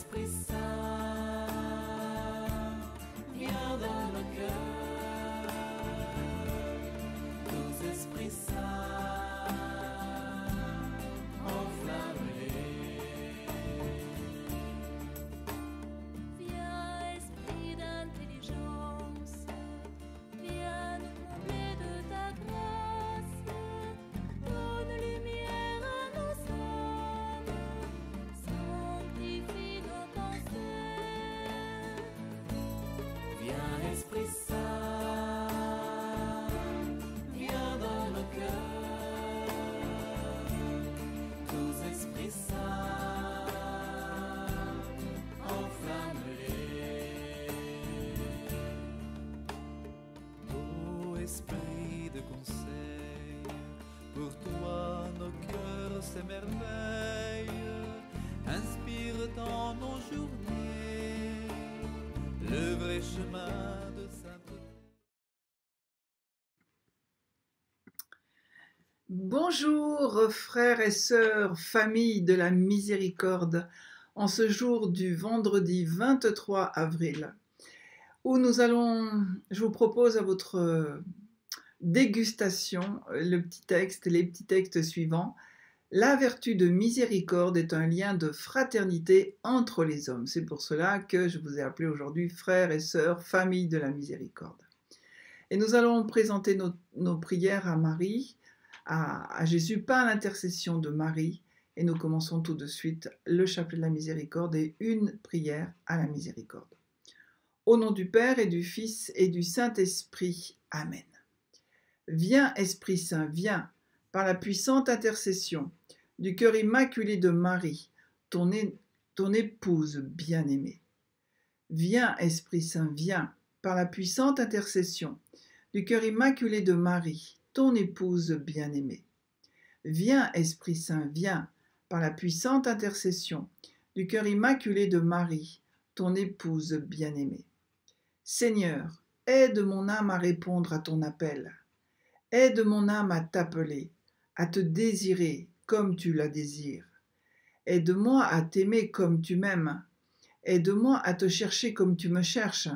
Esprit Saint, viens dans nos cœurs. Tous esprits saints, Bonjour frères et sœurs, famille de la miséricorde, en ce jour du vendredi 23 avril, où nous allons, je vous propose à votre dégustation le petit texte, les petits textes suivants. La vertu de miséricorde est un lien de fraternité entre les hommes. C'est pour cela que je vous ai appelé aujourd'hui frères et sœurs, famille de la miséricorde. Et nous allons présenter nos, nos prières à Marie, à, Jésus par l'intercession de Marie. Et nous commençons tout de suite le chapelet de la miséricorde et une prière à la miséricorde. Au nom du Père et du Fils et du Saint-Esprit. Amen. Viens, Esprit Saint, viens, par la puissante intercession du cœur immaculé de Marie, ton, ton épouse bien-aimée. Viens, Esprit Saint, viens, par la puissante intercession du cœur immaculé de Marie, ton épouse bien-aimée. Viens, Esprit Saint, viens, par la puissante intercession du cœur immaculé de Marie, ton épouse bien-aimée. Seigneur, aide mon âme à répondre à ton appel. Aide mon âme à t'appeler, à te désirer comme tu la désires. Aide-moi à t'aimer comme tu m'aimes. Aide-moi à te chercher comme tu me cherches.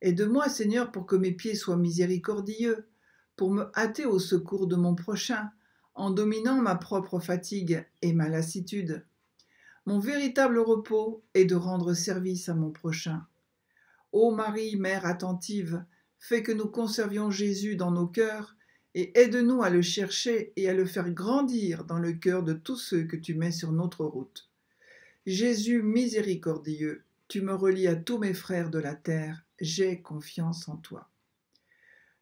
Aide-moi, Seigneur, pour que mes pieds soient miséricordieux, pour me hâter au secours de mon prochain, en dominant ma propre fatigue et ma lassitude. Mon véritable repos est de rendre service à mon prochain. Ô Marie, Mère attentive, fais que nous conservions Jésus dans nos cœurs et aide-nous à le chercher et à le faire grandir dans le cœur de tous ceux que tu mets sur notre route. Jésus miséricordieux, tu me relis à tous mes frères de la terre, j'ai confiance en toi.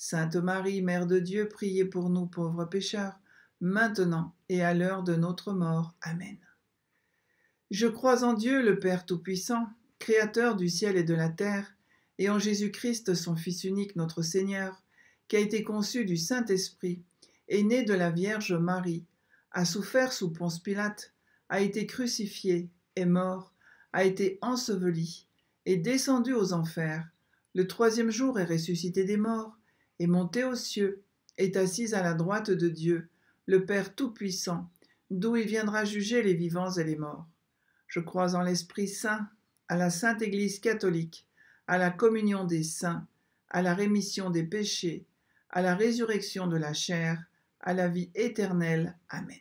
Sainte Marie, Mère de Dieu, priez pour nous pauvres pécheurs, maintenant et à l'heure de notre mort. Amen. Je crois en Dieu, le Père Tout-Puissant, Créateur du ciel et de la terre, et en Jésus-Christ, son Fils unique, notre Seigneur, qui a été conçu du Saint-Esprit, est né de la Vierge Marie, a souffert sous Ponce Pilate, a été crucifié, est mort, a été enseveli, est descendu aux enfers, le troisième jour est ressuscité des morts, est monté aux cieux, est assis à la droite de Dieu, le Père Tout-Puissant, d'où il viendra juger les vivants et les morts. Je crois en l'Esprit Saint, à la Sainte Église catholique, à la communion des saints, à la rémission des péchés, à la résurrection de la chair, à la vie éternelle. Amen.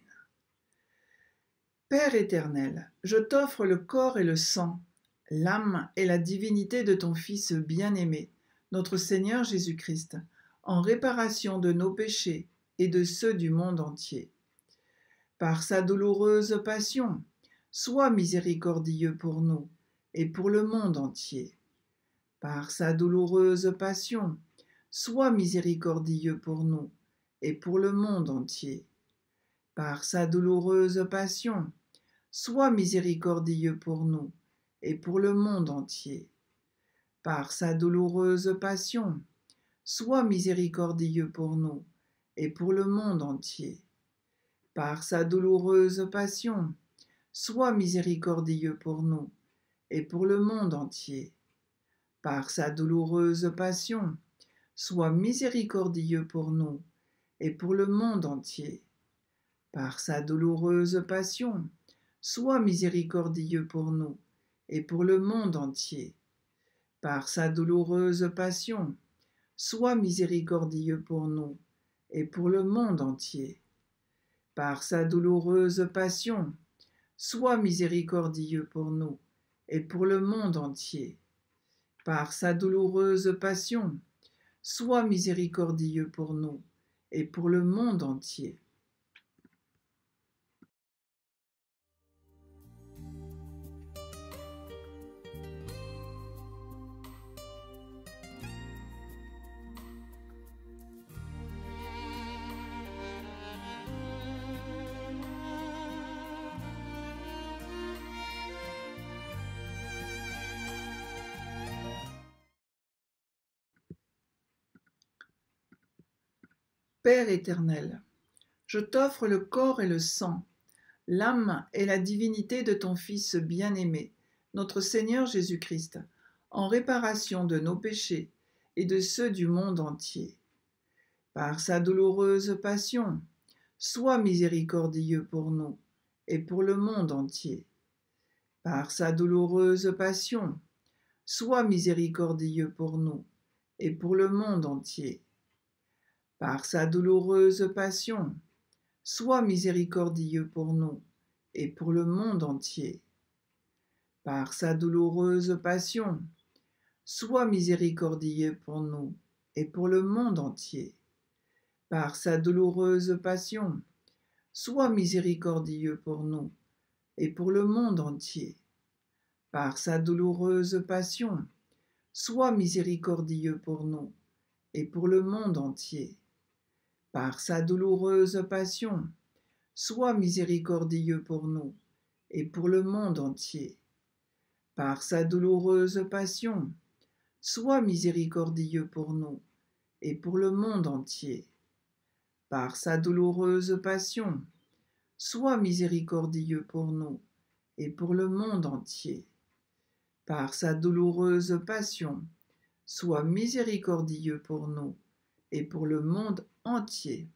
Père éternel, je t'offre le corps et le sang, l'âme et la divinité de ton Fils bien-aimé, notre Seigneur Jésus-Christ, en réparation de nos péchés et de ceux du monde entier. Par sa douloureuse passion, sois miséricordieux pour nous et pour le monde entier. Par sa douloureuse passion, sois miséricordieux pour nous et pour le monde entier. Par sa douloureuse passion, sois miséricordieux pour nous et pour le monde entier. Par sa douloureuse passion, sois miséricordieux pour nous et pour le monde entier. Par sa douloureuse passion, sois miséricordieux pour nous et pour le monde entier. Par sa douloureuse passion, sois miséricordieux pour nous et pour le monde entier. Par sa douloureuse passion, sois miséricordieux pour nous et pour le monde entier. Par sa douloureuse passion, sois miséricordieux pour nous et pour le monde entier. Par sa douloureuse passion, sois miséricordieux pour nous et pour le monde entier. Par sa douloureuse passion, sois miséricordieux pour nous et pour le monde entier. Père éternel, je t'offre le corps et le sang, l'âme et la divinité de ton Fils bien-aimé, notre Seigneur Jésus-Christ, en réparation de nos péchés et de ceux du monde entier. Par sa douloureuse passion, sois miséricordieux pour nous et pour le monde entier. Par sa douloureuse passion, sois miséricordieux pour nous et pour le monde entier par sa douloureuse passion, sois miséricordieux pour nous et pour le monde entier. Par sa douloureuse passion, sois miséricordieux pour nous et pour le monde entier. Par sa douloureuse passion, sois miséricordieux pour nous et pour le monde entier. Par sa douloureuse passion, sois miséricordieux pour nous et pour le monde entier par sa douloureuse passion, sois miséricordieux pour nous et pour le monde entier. Par sa douloureuse passion, sois miséricordieux pour nous et pour le monde entier. Par sa douloureuse passion, sois miséricordieux pour nous et pour le monde entier. Par sa douloureuse passion, sois miséricordieux pour nous et pour le monde entier.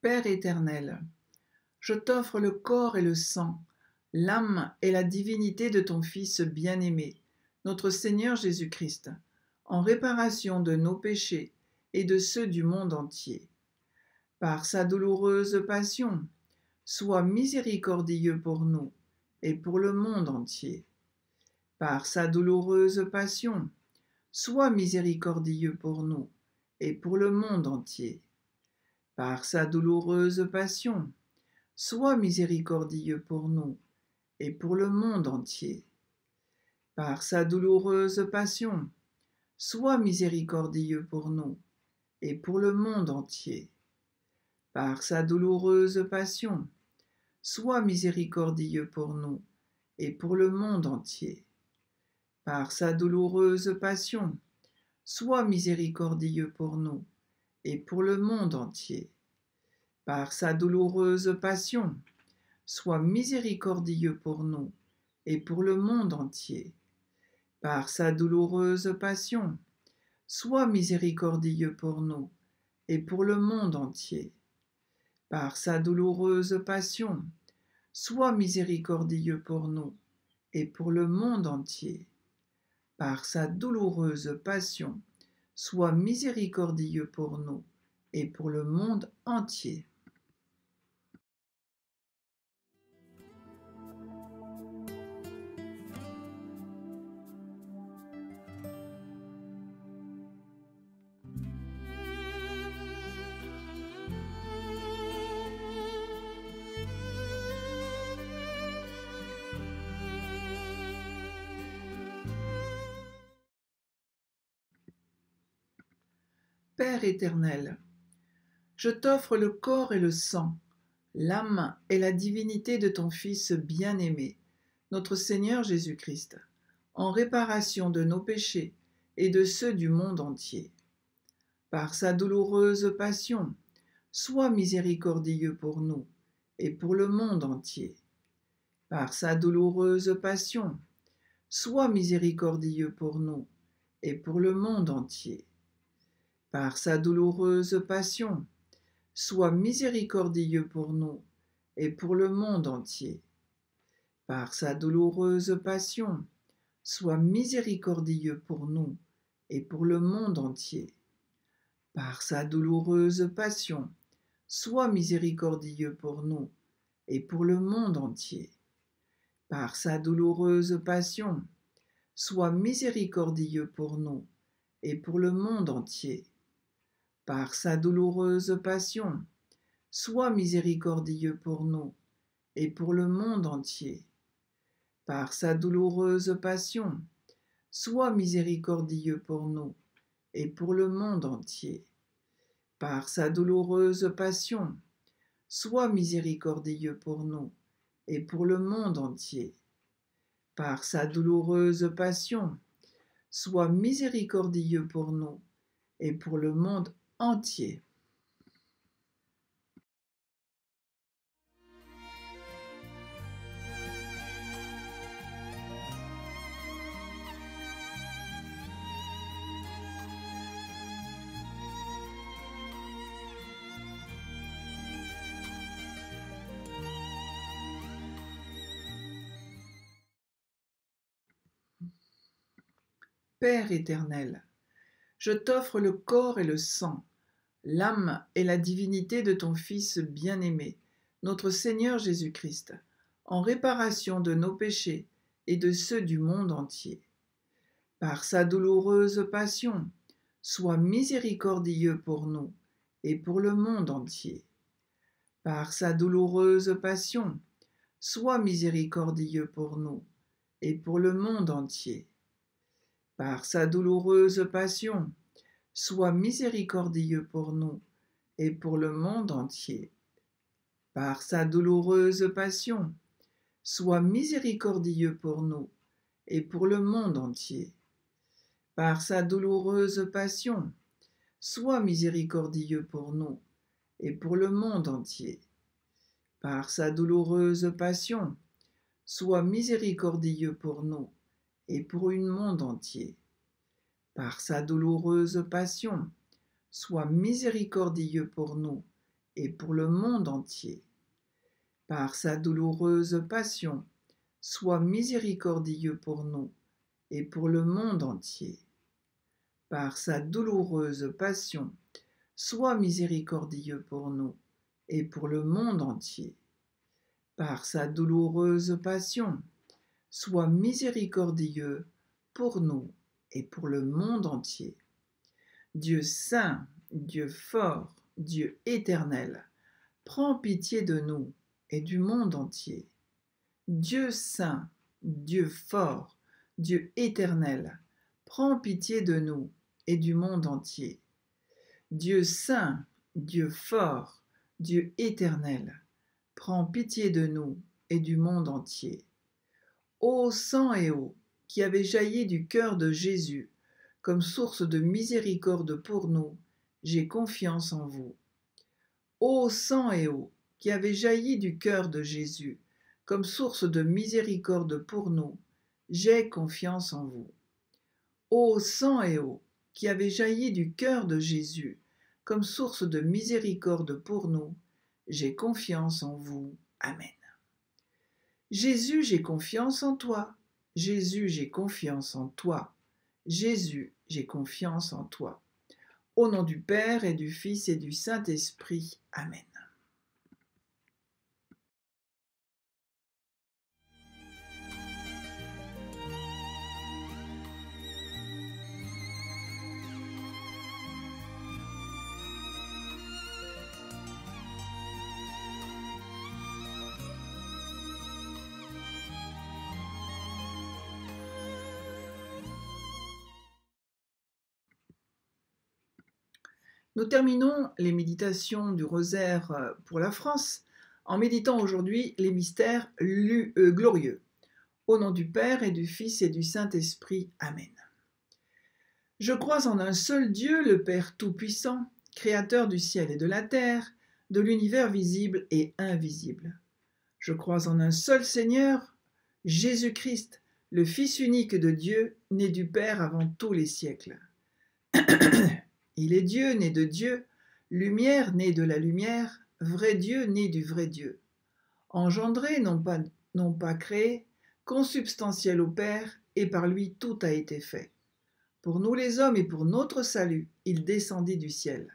Père éternel, je t'offre le corps et le sang, l'âme et la divinité de ton Fils bien-aimé, notre Seigneur Jésus-Christ, en réparation de nos péchés et de ceux du monde entier. Par sa douloureuse passion, sois miséricordieux pour nous et pour le monde entier. Par sa douloureuse passion, sois miséricordieux pour nous et pour le monde entier. Par sa douloureuse passion, sois miséricordieux pour nous et pour le monde entier. Par sa douloureuse passion, sois miséricordieux pour nous et pour le monde entier. Par sa douloureuse passion, sois miséricordieux pour nous et pour le monde entier. Par sa douloureuse passion, sois miséricordieux pour nous et pour le monde entier par sa douloureuse passion, sois miséricordieux pour nous et pour le monde entier. Par sa douloureuse passion, sois miséricordieux pour nous et pour le monde entier. Par sa douloureuse passion, sois miséricordieux pour nous et pour le monde entier. Par sa douloureuse passion, sois miséricordieux pour nous et pour le monde entier. Éternel, je t'offre le corps et le sang, l'âme et la divinité de ton Fils bien-aimé, notre Seigneur Jésus-Christ, en réparation de nos péchés et de ceux du monde entier. Par sa douloureuse passion, sois miséricordieux pour nous et pour le monde entier. Par sa douloureuse passion, sois miséricordieux pour nous et pour le monde entier. Par sa douloureuse passion, sois miséricordieux pour nous et pour le monde entier. Par sa douloureuse passion, sois miséricordieux pour nous et pour le monde entier. Par sa douloureuse passion, sois miséricordieux pour nous et pour le monde entier. Par sa douloureuse passion, sois miséricordieux pour nous et pour le monde entier. Par sa douloureuse passion, sois miséricordieux pour nous et pour le monde entier. Par sa douloureuse passion, sois miséricordieux pour nous et pour le monde entier. Par sa douloureuse passion, sois miséricordieux pour nous et pour le monde entier. Par sa douloureuse passion, sois miséricordieux pour nous et pour le monde entier. Père éternel, je t'offre le corps et le sang, l'âme et la divinité de ton Fils bien-aimé, notre Seigneur Jésus-Christ, en réparation de nos péchés et de ceux du monde entier. Par sa douloureuse passion, sois miséricordieux pour nous et pour le monde entier. Par sa douloureuse passion, sois miséricordieux pour nous et pour le monde entier par sa douloureuse passion, sois miséricordieux pour nous et pour le monde entier. Par sa douloureuse passion, sois miséricordieux pour nous et pour le monde entier. Par sa douloureuse passion, sois miséricordieux pour nous et pour le monde entier. Par sa douloureuse passion, sois miséricordieux pour nous et pour une monde entier. Par sa douloureuse passion, sois miséricordieux pour nous et pour le monde entier. Par sa douloureuse passion, sois miséricordieux pour nous et pour le monde entier. Par sa douloureuse passion, sois miséricordieux pour nous et pour le monde entier. Par sa douloureuse passion, sois miséricordieux pour nous et pour le monde entier. Dieu saint, Dieu fort, Dieu éternel, prends pitié de nous et du monde entier. Dieu saint, Dieu fort, Dieu éternel, prends pitié de nous et du monde entier. Dieu saint, Dieu fort, Dieu éternel, prends pitié de nous et du monde entier. Ô sang et eau, qui avez jailli du cœur de Jésus, comme source de miséricorde pour nous, j'ai confiance en vous. Ô sang et eau, qui avez jailli du cœur de Jésus, comme source de miséricorde pour nous, j'ai confiance en vous. Ô sang et eau, qui avez jailli du cœur de Jésus, comme source de miséricorde pour nous, j'ai confiance en vous. Amen. Jésus, j'ai confiance en toi. Jésus, j'ai confiance en toi. Jésus, j'ai confiance en toi. Au nom du Père et du Fils et du Saint-Esprit. Amen. Nous terminons les méditations du rosaire euh, pour la France en méditant aujourd'hui les mystères euh, glorieux. Au nom du Père et du Fils et du Saint-Esprit. Amen. Je crois en un seul Dieu, le Père Tout-Puissant, Créateur du ciel et de la terre, de l'univers visible et invisible. Je crois en un seul Seigneur, Jésus-Christ, le Fils unique de Dieu, né du Père avant tous les siècles. Il est Dieu, né de Dieu, lumière, né de la lumière, vrai Dieu, né du vrai Dieu. Engendré, non pas, non créé, consubstantiel au Père, et par lui tout a été fait. Pour nous les hommes et pour notre salut, il descendit du ciel.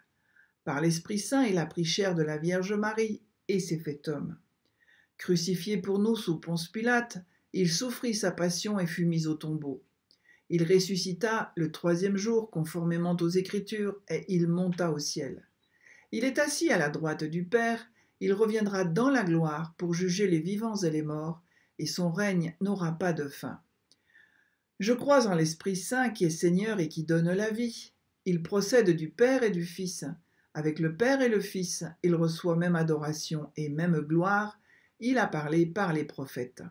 Par l'Esprit Saint, il a pris chair de la Vierge Marie et s'est fait homme. Crucifié pour nous sous Ponce Pilate, il souffrit sa passion et fut mis au tombeau. Il ressuscita le troisième jour conformément aux Écritures et il monta au ciel. Il est assis à la droite du Père, il reviendra dans la gloire pour juger les vivants et les morts, et son règne n'aura pas de fin. Je crois en l'Esprit Saint qui est Seigneur et qui donne la vie. Il procède du Père et du Fils. Avec le Père et le Fils, il reçoit même adoration et même gloire. Il a parlé par les prophètes.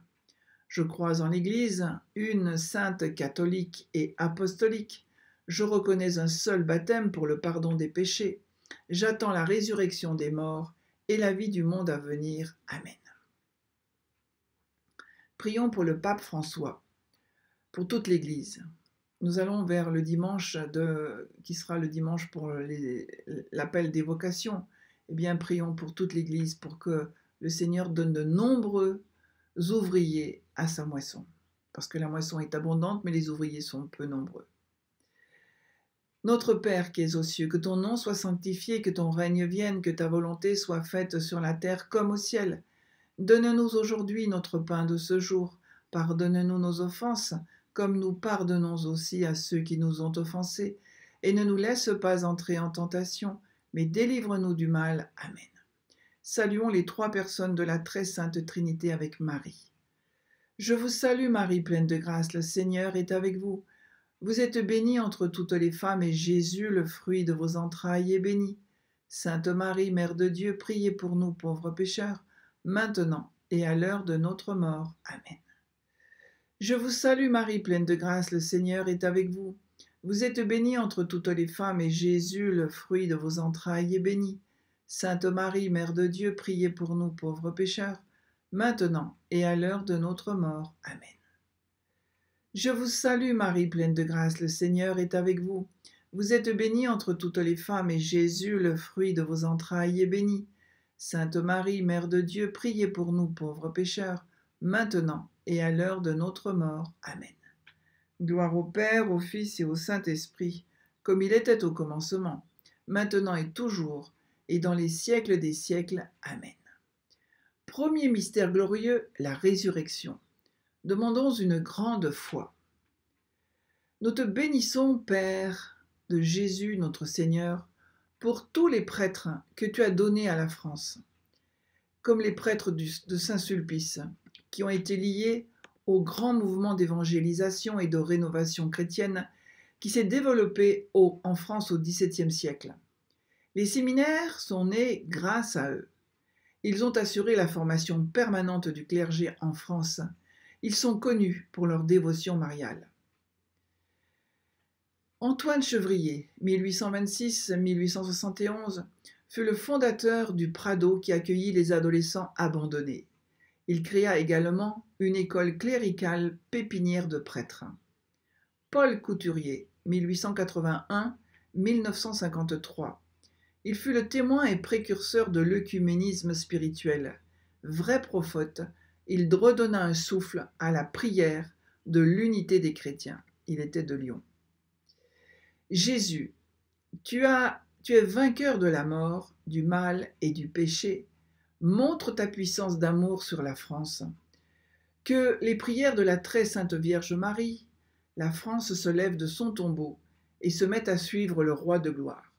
Je crois en l'Église, une sainte catholique et apostolique. Je reconnais un seul baptême pour le pardon des péchés. J'attends la résurrection des morts et la vie du monde à venir. Amen. Prions pour le pape François, pour toute l'Église. Nous allons vers le dimanche de, qui sera le dimanche pour l'appel des vocations. Eh bien, prions pour toute l'Église pour que le Seigneur donne de nombreux ouvriers à sa moisson. Parce que la moisson est abondante, mais les ouvriers sont peu nombreux. Notre Père qui es aux cieux, que ton nom soit sanctifié, que ton règne vienne, que ta volonté soit faite sur la terre comme au ciel. Donne-nous aujourd'hui notre pain de ce jour. Pardonne-nous nos offenses, comme nous pardonnons aussi à ceux qui nous ont offensés. Et ne nous laisse pas entrer en tentation, mais délivre-nous du mal. Amen. Saluons les trois personnes de la très sainte Trinité avec Marie. Je vous salue Marie, pleine de grâce, le Seigneur est avec vous. Vous êtes bénie entre toutes les femmes, et Jésus, le fruit de vos entrailles, est béni. Sainte Marie, Mère de Dieu, priez pour nous pauvres pécheurs, maintenant et à l'heure de notre mort. Amen. Je vous salue Marie, pleine de grâce, le Seigneur est avec vous. Vous êtes bénie entre toutes les femmes, et Jésus, le fruit de vos entrailles, est béni. Sainte Marie, Mère de Dieu, priez pour nous pauvres pécheurs, maintenant et à l'heure de notre mort. Amen. Je vous salue Marie, pleine de grâce, le Seigneur est avec vous. Vous êtes bénie entre toutes les femmes, et Jésus, le fruit de vos entrailles, est béni. Sainte Marie, Mère de Dieu, priez pour nous pauvres pécheurs, maintenant et à l'heure de notre mort. Amen. Gloire au Père, au Fils et au Saint-Esprit, comme il était au commencement, maintenant et toujours, et dans les siècles des siècles. Amen. Premier mystère glorieux, la résurrection. Demandons une grande foi. Nous te bénissons, Père de Jésus notre Seigneur, pour tous les prêtres que tu as donnés à la France, comme les prêtres de Saint-Sulpice, qui ont été liés au grand mouvement d'évangélisation et de rénovation chrétienne qui s'est développé en France au XVIIe siècle. Les séminaires sont nés grâce à eux. Ils ont assuré la formation permanente du clergé en France. Ils sont connus pour leur dévotion mariale. Antoine Chevrier, 1826-1871, fut le fondateur du Prado qui accueillit les adolescents abandonnés. Il créa également une école cléricale pépinière de prêtres. Paul Couturier, 1881-1953. Il fut le témoin et précurseur de l'œcuménisme spirituel. Vrai prophète, il redonna un souffle à la prière de l'unité des chrétiens. Il était de Lyon. Jésus, tu, as, tu es vainqueur de la mort, du mal et du péché. Montre ta puissance d'amour sur la France. Que les prières de la très sainte Vierge Marie, la France se lève de son tombeau et se mette à suivre le roi de gloire.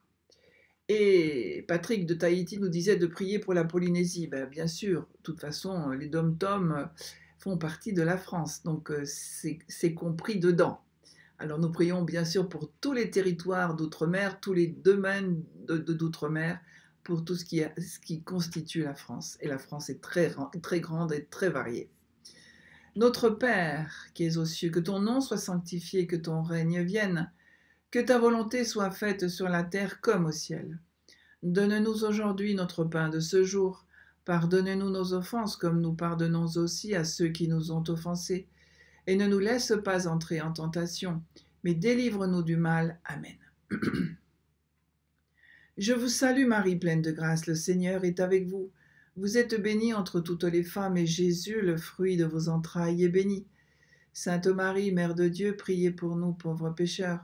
Et Patrick de Tahiti nous disait de prier pour la Polynésie. Ben, bien sûr, de toute façon, les dom-toms font partie de la France, donc c'est compris dedans. Alors nous prions bien sûr pour tous les territoires d'outre-mer, tous les domaines d'outre-mer, pour tout ce qui, ce qui, constitue la France. Et la France est très, très grande et très variée. Notre Père qui es aux cieux, que ton nom soit sanctifié, que ton règne vienne, que ta volonté soit faite sur la terre comme au ciel. Donne-nous aujourd'hui notre pain de ce jour. Pardonne-nous nos offenses comme nous pardonnons aussi à ceux qui nous ont offensés. Et ne nous laisse pas entrer en tentation, mais délivre-nous du mal. Amen. Je vous salue Marie, pleine de grâce, le Seigneur est avec vous. Vous êtes bénie entre toutes les femmes, et Jésus, le fruit de vos entrailles, est béni. Sainte Marie, Mère de Dieu, priez pour nous pauvres pécheurs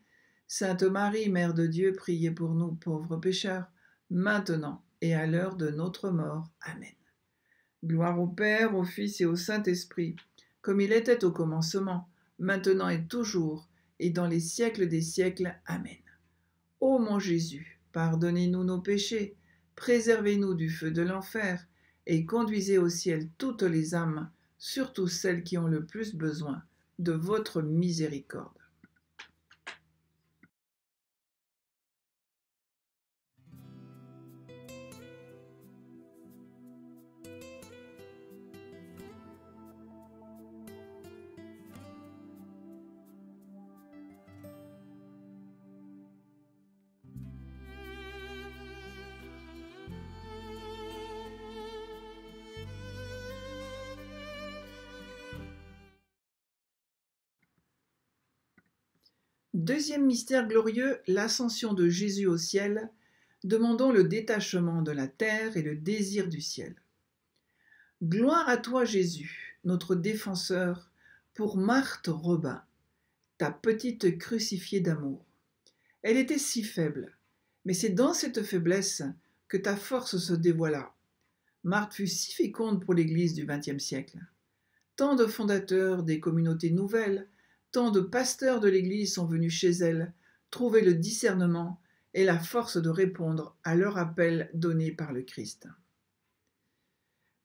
Sainte Marie, Mère de Dieu, priez pour nous pauvres pécheurs, maintenant et à l'heure de notre mort. Amen. Gloire au Père, au Fils et au Saint-Esprit, comme il était au commencement, maintenant et toujours, et dans les siècles des siècles. Amen. Ô mon Jésus, pardonnez-nous nos péchés, préservez-nous du feu de l'enfer, et conduisez au ciel toutes les âmes, surtout celles qui ont le plus besoin de votre miséricorde. Deuxième mystère glorieux, l'ascension de Jésus au ciel. Demandons le détachement de la terre et le désir du ciel. Gloire à toi Jésus, notre défenseur, pour Marthe Robin, ta petite crucifiée d'amour. Elle était si faible, mais c'est dans cette faiblesse que ta force se dévoila. Marthe fut si féconde pour l'Église du XXe siècle. Tant de fondateurs des communautés nouvelles Tant de pasteurs de l'Église sont venus chez elle trouver le discernement et la force de répondre à leur appel donné par le Christ.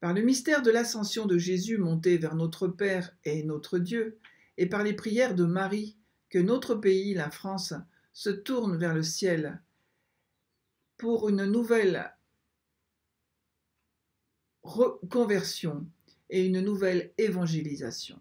Par le mystère de l'ascension de Jésus monté vers notre Père et notre Dieu, et par les prières de Marie, que notre pays, la France, se tourne vers le ciel pour une nouvelle reconversion et une nouvelle évangélisation.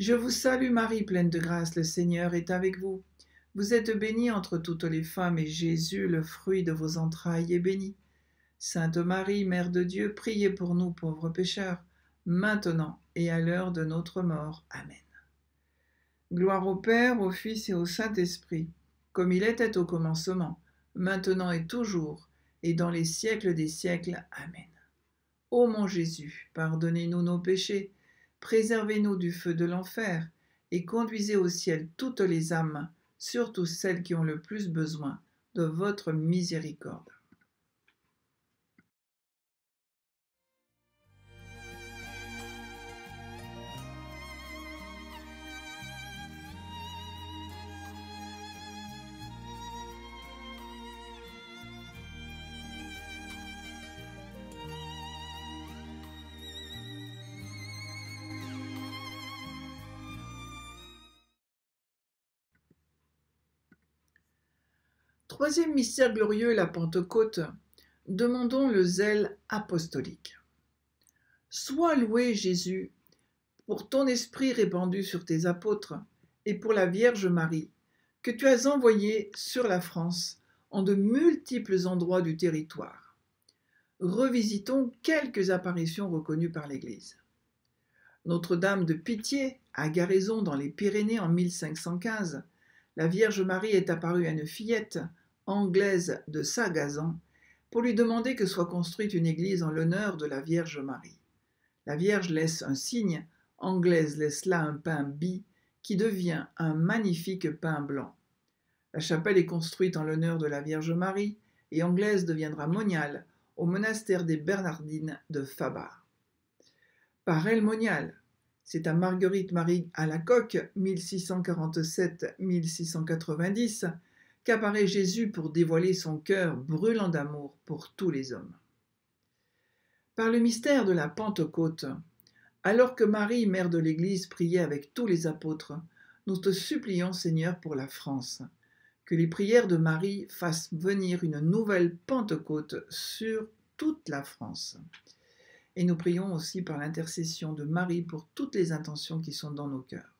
Je vous salue Marie, pleine de grâce, le Seigneur est avec vous. Vous êtes bénie entre toutes les femmes, et Jésus, le fruit de vos entrailles, est béni. Sainte Marie, Mère de Dieu, priez pour nous pauvres pécheurs, maintenant et à l'heure de notre mort. Amen. Gloire au Père, au Fils et au Saint-Esprit, comme il était au commencement, maintenant et toujours, et dans les siècles des siècles. Amen. Ô mon Jésus, pardonnez-nous nos péchés, préservez-nous du feu de l'enfer, et conduisez au ciel toutes les âmes, surtout celles qui ont le plus besoin de votre miséricorde. Troisième mystère glorieux, la Pentecôte, demandons le zèle apostolique. Sois loué Jésus pour ton esprit répandu sur tes apôtres et pour la Vierge Marie, que tu as envoyée sur la France en de multiples endroits du territoire. Revisitons quelques apparitions reconnues par l'Église. Notre-Dame de Pitié, à Garaison dans les Pyrénées en 1515, la Vierge Marie est apparue à une fillette anglaise de Sagazan pour lui demander que soit construite une église en l'honneur de la Vierge Marie. La Vierge laisse un signe, Anglaise laisse là un pain bi qui devient un magnifique pain blanc. La chapelle est construite en l'honneur de la Vierge Marie et Anglaise deviendra moniale au monastère des Bernardines de Fabar. Par elle moniale, c'est à Marguerite Marie à la coque 1647-1690 qu'apparaît Jésus pour dévoiler son cœur brûlant d'amour pour tous les hommes. Par le mystère de la Pentecôte, alors que Marie, mère de l'Église, priait avec tous les apôtres, nous te supplions, Seigneur, pour la France, que les prières de Marie fassent venir une nouvelle Pentecôte sur toute la France. Et nous prions aussi par l'intercession de Marie pour toutes les intentions qui sont dans nos cœurs.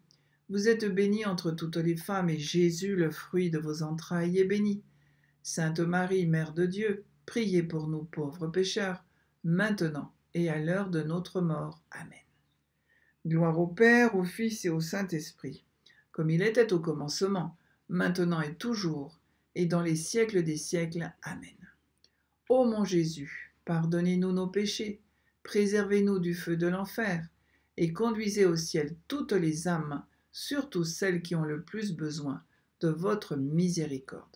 Vous êtes bénie entre toutes les femmes, et Jésus, le fruit de vos entrailles, est béni. Sainte Marie, Mère de Dieu, priez pour nous pauvres pécheurs, maintenant et à l'heure de notre mort. Amen. Gloire au Père, au Fils et au Saint-Esprit, comme il était au commencement, maintenant et toujours, et dans les siècles des siècles. Amen. Ô mon Jésus, pardonnez-nous nos péchés, préservez-nous du feu de l'enfer, et conduisez au ciel toutes les âmes, surtout celles qui ont le plus besoin de votre miséricorde.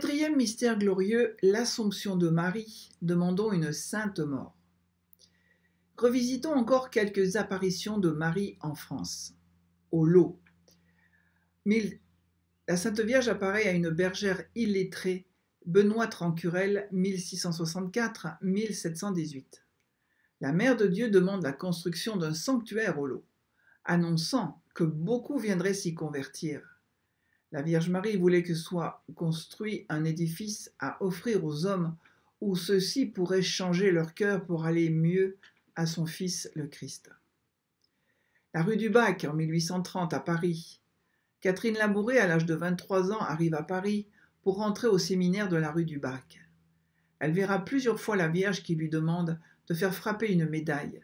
Quatrième mystère glorieux, l'Assomption de Marie. Demandons une sainte mort. Revisitons encore quelques apparitions de Marie en France. Au lot. La Sainte Vierge apparaît à une bergère illettrée, Benoît Trancurel, 1664-1718. La Mère de Dieu demande la construction d'un sanctuaire au lot, annonçant que beaucoup viendraient s'y convertir. La Vierge Marie voulait que soit construit un édifice à offrir aux hommes où ceux-ci pourraient changer leur cœur pour aller mieux à son Fils le Christ. La rue du Bac, en 1830, à Paris. Catherine Labouré, à l'âge de 23 ans, arrive à Paris pour rentrer au séminaire de la rue du Bac. Elle verra plusieurs fois la Vierge qui lui demande de faire frapper une médaille.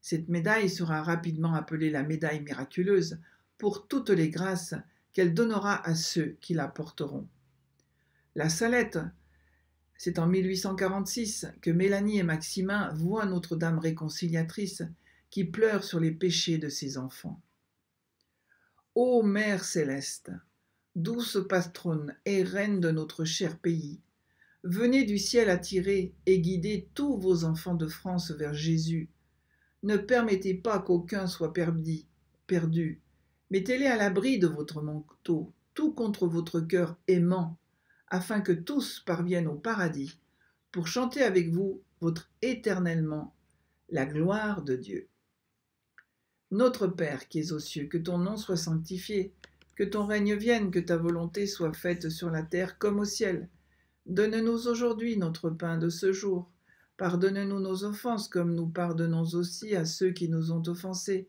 Cette médaille sera rapidement appelée la médaille miraculeuse pour toutes les grâces qu'elle donnera à ceux qui la porteront. La Salette, c'est en 1846 que Mélanie et Maximin voient Notre-Dame réconciliatrice qui pleure sur les péchés de ses enfants. Ô Mère céleste, douce patronne et reine de notre cher pays, venez du ciel attirer et guider tous vos enfants de France vers Jésus. Ne permettez pas qu'aucun soit perdu, perdu. Mettez-les à l'abri de votre manteau, tout contre votre cœur aimant, afin que tous parviennent au paradis, pour chanter avec vous votre éternellement la gloire de Dieu. Notre Père qui es aux cieux, que ton nom soit sanctifié, que ton règne vienne, que ta volonté soit faite sur la terre comme au ciel. Donne-nous aujourd'hui notre pain de ce jour. Pardonne-nous nos offenses comme nous pardonnons aussi à ceux qui nous ont offensés.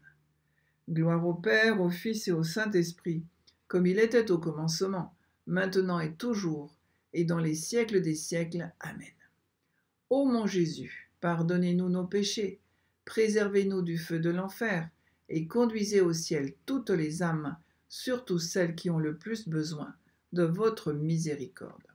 Gloire au Père, au Fils et au Saint-Esprit, comme il était au commencement, maintenant et toujours, et dans les siècles des siècles. Amen. Ô mon Jésus, pardonnez-nous nos péchés, préservez-nous du feu de l'enfer, et conduisez au ciel toutes les âmes, surtout celles qui ont le plus besoin de votre miséricorde.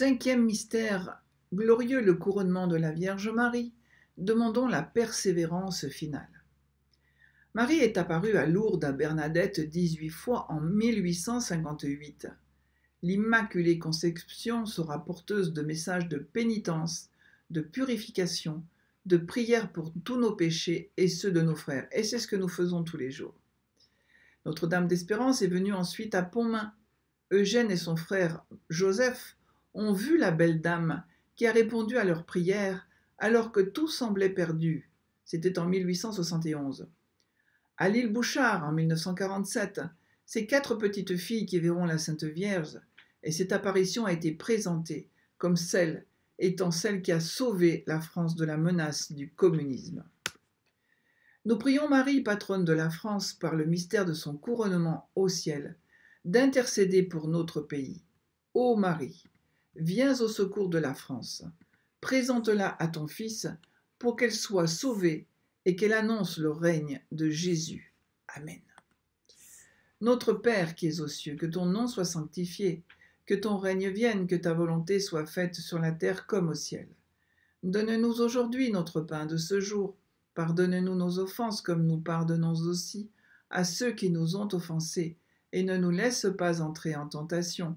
Cinquième mystère glorieux, le couronnement de la Vierge Marie. Demandons la persévérance finale. Marie est apparue à Lourdes à Bernadette 18 fois en 1858. L'Immaculée Conception sera porteuse de messages de pénitence, de purification, de prière pour tous nos péchés et ceux de nos frères. Et c'est ce que nous faisons tous les jours. Notre-Dame d'Espérance est venue ensuite à Pontmain. Eugène et son frère Joseph ont vu la belle dame qui a répondu à leurs prières alors que tout semblait perdu. C'était en 1871. À l'île Bouchard, en 1947, ces quatre petites filles qui verront la Sainte Vierge, et cette apparition a été présentée comme celle étant celle qui a sauvé la France de la menace du communisme. Nous prions Marie, patronne de la France, par le mystère de son couronnement au ciel, d'intercéder pour notre pays. Ô Marie, viens au secours de la France. Présente-la à ton Fils pour qu'elle soit sauvée et qu'elle annonce le règne de Jésus. Amen. Notre Père qui es aux cieux, que ton nom soit sanctifié, que ton règne vienne, que ta volonté soit faite sur la terre comme au ciel. Donne-nous aujourd'hui notre pain de ce jour Pardonne-nous nos offenses comme nous pardonnons aussi à ceux qui nous ont offensés, et ne nous laisse pas entrer en tentation,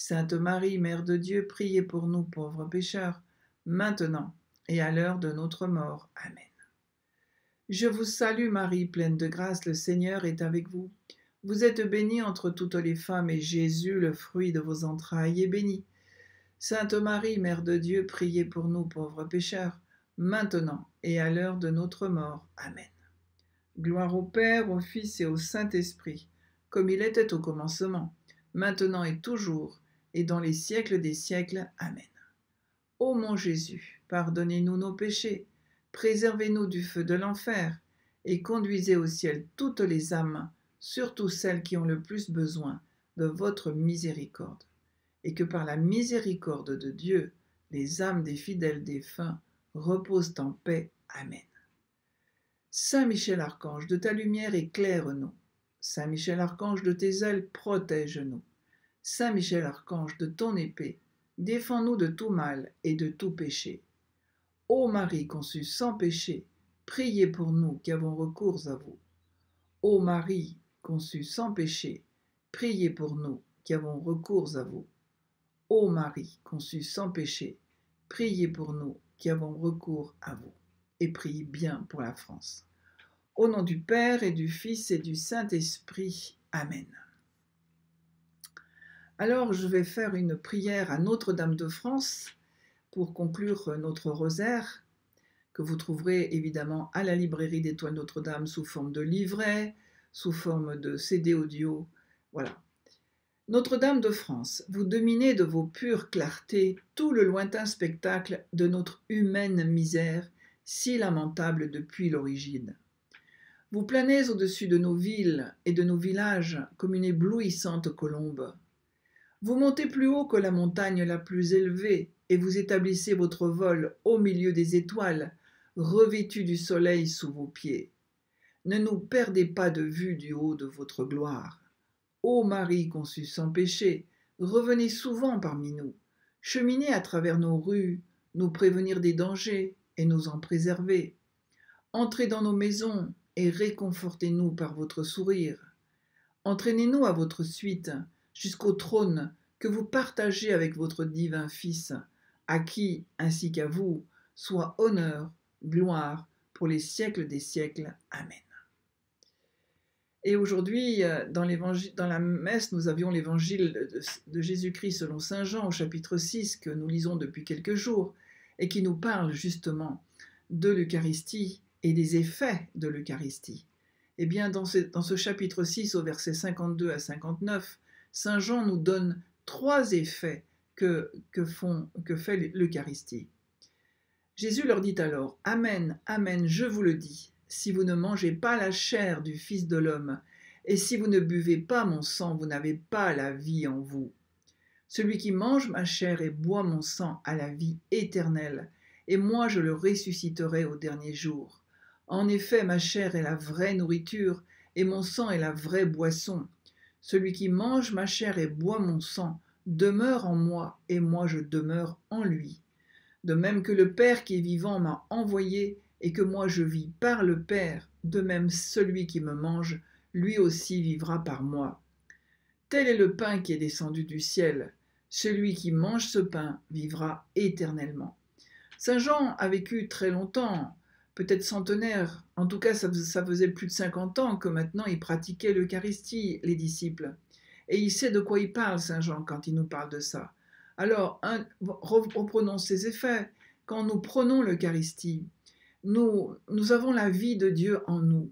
Sainte Marie, Mère de Dieu, priez pour nous pauvres pécheurs, maintenant et à l'heure de notre mort. Amen. Je vous salue Marie, pleine de grâce, le Seigneur est avec vous. Vous êtes bénie entre toutes les femmes, et Jésus, le fruit de vos entrailles, est béni. Sainte Marie, Mère de Dieu, priez pour nous pauvres pécheurs, maintenant et à l'heure de notre mort. Amen. Gloire au Père, au Fils et au Saint-Esprit, comme il était au commencement, maintenant et toujours, et dans les siècles des siècles. Amen. Ô mon Jésus, pardonnez-nous nos péchés, préservez-nous du feu de l'enfer, et conduisez au ciel toutes les âmes, surtout celles qui ont le plus besoin de votre miséricorde, et que par la miséricorde de Dieu, les âmes des fidèles défunts reposent en paix. Amen. Saint Michel Archange, de ta lumière éclaire-nous. Saint Michel Archange, de tes ailes protège-nous. Saint Michel Archange, de ton épée, défends-nous de tout mal et de tout péché. Ô Marie conçue sans péché, priez pour nous qui avons recours à vous. Ô Marie, conçue sans péché, priez pour nous qui avons recours à vous. Ô Marie, conçue sans péché, priez pour nous qui avons recours à vous. Et priez bien pour la France. Au nom du Père et du Fils et du Saint-Esprit. Amen. Alors je vais faire une prière à Notre-Dame de France pour conclure notre rosaire que vous trouverez évidemment à la librairie d'Étoile Notre-Dame sous forme de livret, sous forme de CD audio. Voilà. Notre-Dame de France, vous dominez de vos pures clartés tout le lointain spectacle de notre humaine misère, si lamentable depuis l'origine. Vous planez au-dessus de nos villes et de nos villages comme une éblouissante colombe. Vous montez plus haut que la montagne la plus élevée et vous établissez votre vol au milieu des étoiles, revêtues du soleil sous vos pieds. Ne nous perdez pas de vue du haut de votre gloire. Ô Marie conçue sans péché, revenez souvent parmi nous, cheminez à travers nos rues, nous prévenir des dangers et nous en préserver. Entrez dans nos maisons et réconfortez-nous par votre sourire. Entraînez-nous à votre suite, jusqu'au trône que vous partagez avec votre divin Fils, à qui, ainsi qu'à vous, soit honneur, gloire pour les siècles des siècles. Amen. Et aujourd'hui, euh, dans, la messe, nous avions l'évangile de, de Jésus-Christ selon Saint Jean au chapitre 6 que nous lisons depuis quelques jours et qui nous parle justement de l'Eucharistie et des effets de l'Eucharistie. Eh bien, dans ce, dans ce chapitre 6 au verset 52 à 59, Saint Jean nous donne trois effets que, fait l'Eucharistie. Jésus leur dit alors, Amen, Amen, je vous le dis, si vous ne mangez pas la chair du Fils de l'homme, et si vous ne buvez pas mon sang, vous n'avez pas la vie en vous. Celui qui mange ma chair et boit mon sang a la vie éternelle, et moi je le ressusciterai au dernier jour. En effet, ma chair est la vraie nourriture, et mon sang est la vraie boisson. Celui qui mange ma chair et boit mon sang demeure en moi, et moi je demeure en lui. De même que le Père qui est vivant m'a envoyé, et que moi je vis par le Père, de même celui qui me mange, lui aussi vivra par moi. Tel est le pain qui est descendu du ciel. Celui qui mange ce pain vivra éternellement. Saint Jean a vécu très longtemps, peut-être centenaire. En tout cas, ça, faisait plus de 50 ans que maintenant il pratiquait l'Eucharistie, les disciples. Et il sait de quoi il parle, Saint Jean, quand il nous parle de ça. Alors, reprenons ces effets. Quand nous prenons l'Eucharistie, nous, nous avons la vie de Dieu en nous.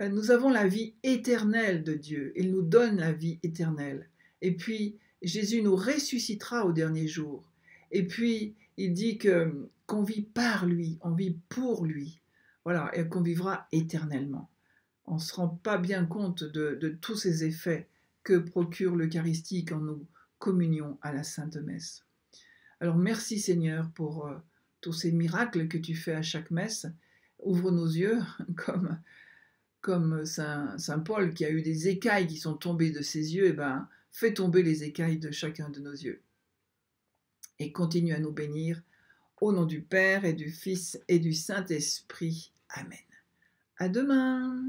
Euh, nous avons la vie éternelle de Dieu. Il nous donne la vie éternelle. Et puis, Jésus nous ressuscitera au dernier jour. Et puis, il dit qu'on vit par lui, on vit pour lui, voilà, et qu'on vivra éternellement. On ne se rend pas bien compte de, tous ces effets que procure l'Eucharistie quand nous communions à la Sainte Messe. Alors merci Seigneur pour euh, tous ces miracles que tu fais à chaque messe. Ouvre nos yeux comme, comme Saint, Saint Paul qui a eu des écailles qui sont tombées de ses yeux, et eh ben, fais tomber les écailles de chacun de nos yeux. Et continue à nous bénir au nom du Père et du Fils et du Saint-Esprit. Amen. À demain.